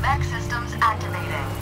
Mech systems activating.